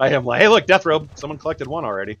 I am like, hey, look, death robe. Someone collected one already.